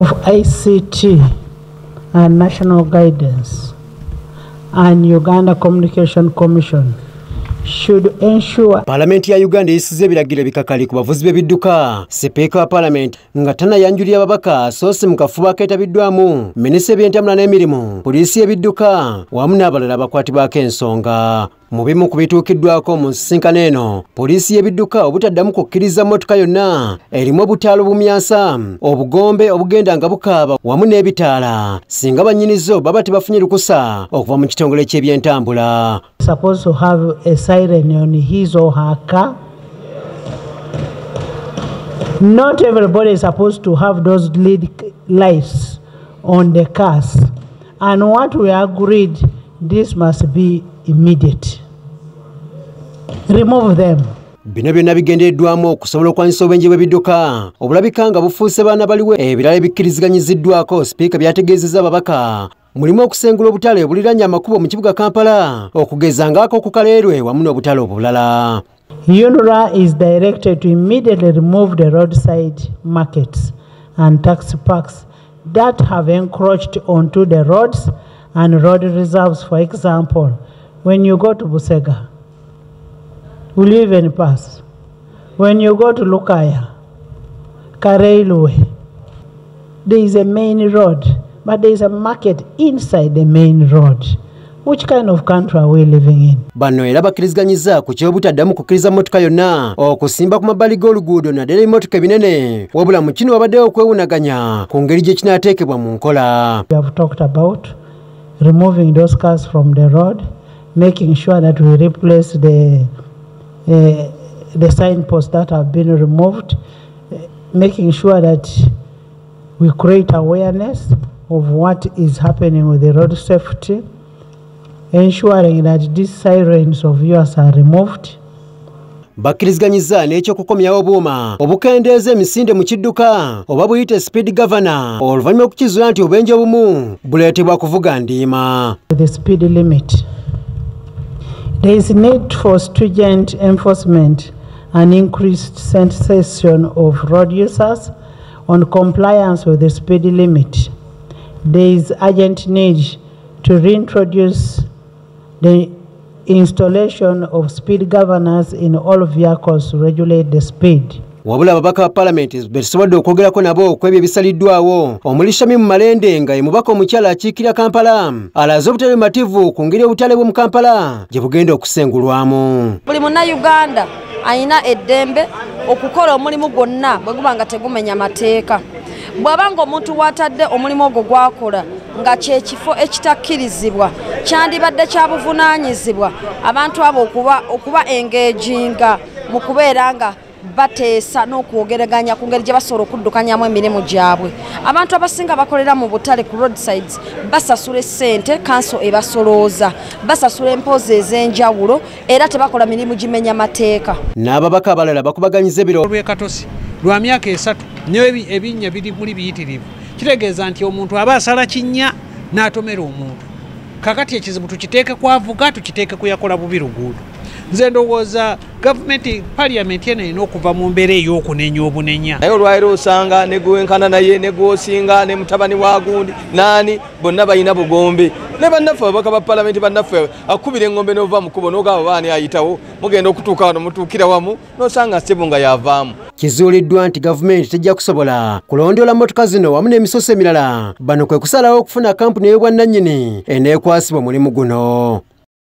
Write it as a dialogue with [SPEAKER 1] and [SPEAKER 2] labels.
[SPEAKER 1] of ICT and national guidance and Uganda Communication Commission should ensure
[SPEAKER 2] paalamenti ya uganda eyisiza ebiragiro ebikakali ku bavuzi b'ebidduka. Sipiika wa paalamenti nga tanayanjulira ababaka soose mu kafuba akeetabiddwamu minisita ebyentambula n'emirimu poliisi y'ebidduka wamu n'abalala bakwatibwako ensonga mu bimu ku bituukiddwako mu nsisinkano eno poliisi y'ebidduka obutaddamu kukkiriza mmotoka yonna erimu obutaalo bumyansa obugombe obugenda nga bukaaba wamu n'ebitaala singa bannyinizo baba tebafunye lukusa okuva mu kitongole ky'ebyentambula
[SPEAKER 1] supposed to have a siren on his or her car. Not everybody is supposed to have those lead lights on the cars. And what we agreed, this must be immediate. Remove them.
[SPEAKER 2] bino byonna bigendereddwamu okusobola okwanisa obwenje bw'ebidduka obulabika nga bufuuse baana baliwo ebirala ebikkiriziganyiziddwako sipiika byategeezezza ababaka mulimu okusengula obutale obuliranye amakubo mu kibuga kampala okugeza ng'ak'oku kaleerwe wamu n'obutale obulala
[SPEAKER 1] UNRWA is directed to immediately remove the roadside markets and taxi parks that have encroached onto the roads and road reserves. For example, when you go to Busega, will even pass? When you go to Lukaya, Kareilwe, there is a main road, but there is a market inside the main road. Which kind of country are we living in?
[SPEAKER 2] bano era bakkiriziganyiza ku kyobutaddamu kukkiriza mmotoka yonna okusimba ku mabbali g'oluguudo naddala emmotoka ebinene wabula mu kino wabaddewo okwewunaganya ku ngeri gye kinaateekebwa mu nkola
[SPEAKER 1] We have talked about removing those cars from the road, making sure that we replace the the signposts that have been removed, uh, making sure that we create awareness of what is happening with the road safety, ensuring that these sirens of yours are removed.
[SPEAKER 2] bakkiriziganyizza n'ekyokukomyawo obuuma obukendeeza emisinde mu kidduka oba buyite speed governor oluvannyuma okukizuula nti obwenje obumu buleetebwa kuvuga ndiima
[SPEAKER 1] the speed limit. There is need for stringent enforcement and increased sensation of road users on compliance with the speed limit. There is urgent need to reintroduce the installation of speed governors in all vehicles to regulate the speed.
[SPEAKER 2] Wabula ababaka ba paalamenti be tusobodde okwogerako nabo ku ebyo ebisaliddwawo. Omuli shamimu malende nga ye mubaka omukyala akiikirira kampala. Alaze obutale bumativu ku ngeri obutale bw'omu kampala. Gye bugenda okusengulwamu.
[SPEAKER 3] Buli munnayuganda alina eddembe okukola omulimu gwonna bwe guba nga tegumenya mateeka. Bw'aba nga omuntu watadde omulimu ogwo gwakola nga kyekifo ekitakkirizibwa kyandibadde kya buvunaanyizibwa abantu abo okuba engejinga mu kubeera nga bateesa n'okwogeraganya ku ngeri gye basobola okuddukanyamu emirimu gyabwe. Abantu abasinga bakolera mu butale ku roadsides basasula essente kanso ebasolooza. Basasula empoozi ez'enjawulo era tebakola mirimu gimenya mateeka.
[SPEAKER 2] N'ababaka abalala bakubaganyiza ebiro
[SPEAKER 4] olwekatosi lwa myaka esatu nebi ebinnya biri muli biyitirivu. Kitegeeza nti omuntu aba asala kinnya n'atomera omuntu. Kakati ekizibu tukiteeke kwavuga tukiteeke kuyakola bubi luguudo nze ndowooza gavumenti paliyamenti eno erina okuva mu mbeera ey'okunenya obunenya.
[SPEAKER 5] Naye olwaliro osanga negwenkana naye negwosinga ne mutabani wa gundi naani bonna balina bugombe. Ne bannaffe ababaka ba palamenti bannaffe akubira eŋŋombe n'ova mukubo n'ogamba baani ayitawo mugenda okutuuka wano mutuukira wamu n'osanga sebu nga yavaamu
[SPEAKER 2] kizuuliddwa nti gavumenti tejja kusobola kulondoola mmotoka zino wamu n'emisoso emirala. Bano kwe kusalawo okufuna kampuni y'obwannannyini eneekwasibwa omulimu guno